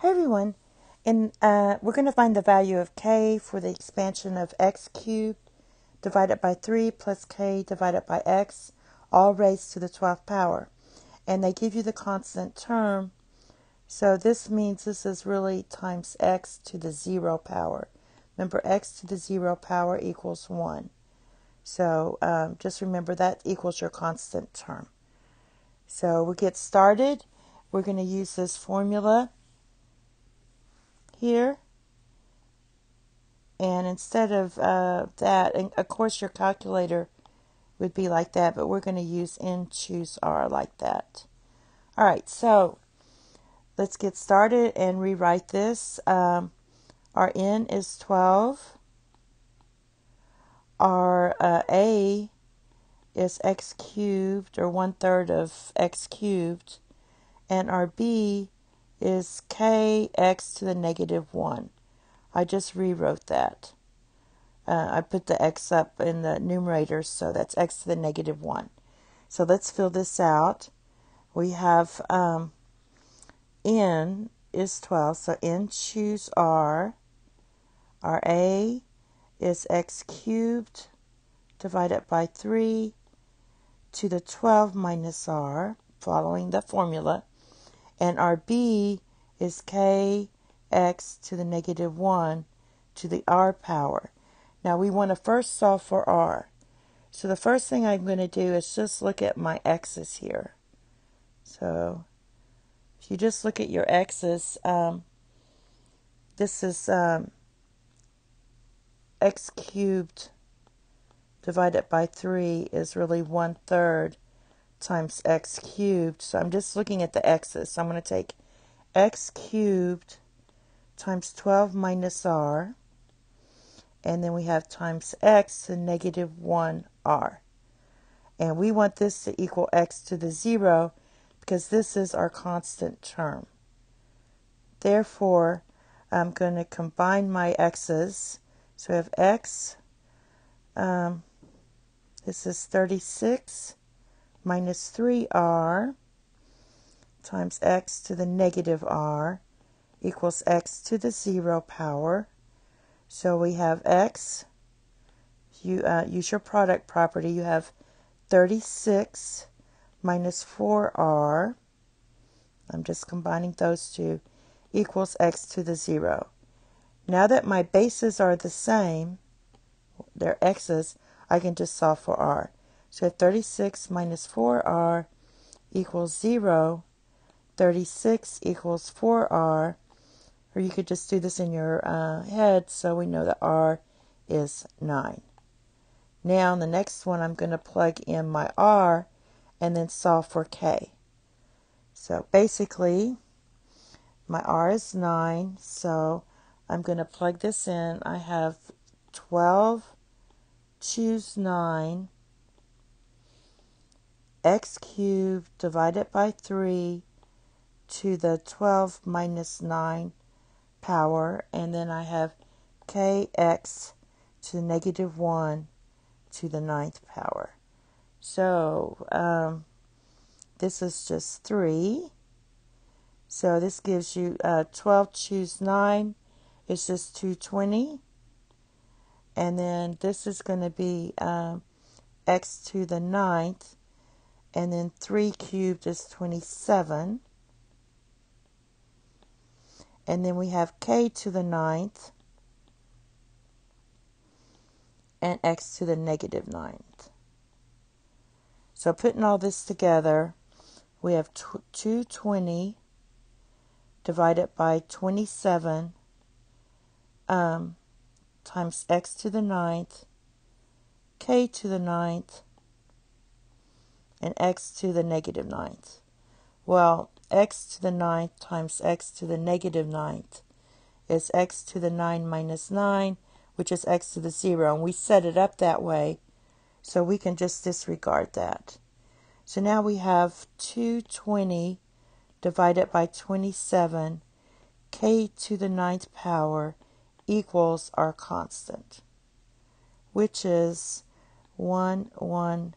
Hi everyone, and uh, we're going to find the value of k for the expansion of x cubed divided by 3 plus k divided by x, all raised to the 12th power. And they give you the constant term, so this means this is really times x to the 0 power. Remember, x to the 0 power equals 1. So um, just remember that equals your constant term. So we get started. We're going to use this formula here. And instead of uh, that, and of course your calculator would be like that, but we're going to use n choose r like that. All right, so let's get started and rewrite this. Um, our n is 12. Our uh, a is x cubed, or one third of x cubed. And our b is kx to the negative 1. I just rewrote that. Uh, I put the x up in the numerator, so that's x to the negative 1. So let's fill this out. We have um, n is 12, so n choose r. Our a is x cubed divided by 3 to the 12 minus r, following the formula and our b is kx to the negative 1 to the r power. Now we want to first solve for r. So the first thing I'm going to do is just look at my x's here. So if you just look at your x's, um, this is um, x cubed divided by 3 is really one third times x cubed. So I'm just looking at the x's. So I'm going to take x cubed times 12 minus r. And then we have times x to negative 1r. And we want this to equal x to the 0 because this is our constant term. Therefore, I'm going to combine my x's. So I have x, um, this is 36 minus 3r times x to the negative r equals x to the 0 power. So we have x, you uh, use your product property, you have 36 minus 4r, I'm just combining those two, equals x to the 0. Now that my bases are the same, they're x's, I can just solve for r. So 36 minus 4r equals 0. 36 equals 4r. Or you could just do this in your uh, head so we know that r is 9. Now, in the next one, I'm going to plug in my r and then solve for k. So basically, my r is 9, so I'm going to plug this in. I have 12, choose 9, x cubed divided by 3 to the 12 minus 9 power, and then I have kx to the negative 1 to the ninth power. So um, this is just 3. So this gives you uh, 12 choose 9 is just 220. And then this is going to be um, x to the ninth and then 3 cubed is 27. And then we have k to the ninth and x to the negative ninth. So putting all this together, we have 220 divided by 27 um, times x to the ninth, k to the ninth, and x to the negative ninth. Well, x to the ninth times x to the negative ninth is x to the 9 minus 9, which is x to the 0. And we set it up that way, so we can just disregard that. So now we have 220 divided by 27, k to the ninth power equals our constant, which is 1, 1,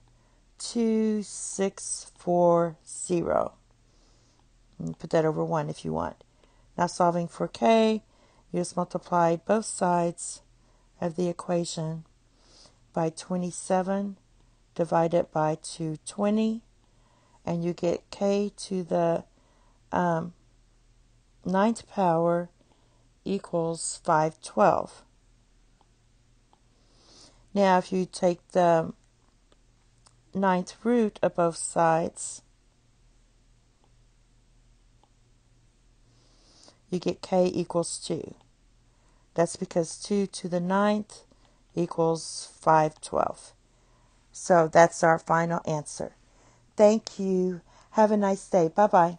2640. put that over 1 if you want. Now solving for k, you just multiply both sides of the equation by 27 divided by 220 and you get k to the um, ninth power equals 512. Now if you take the ninth root of both sides, you get k equals 2. That's because 2 to the ninth equals 512. So that's our final answer. Thank you. Have a nice day. Bye bye.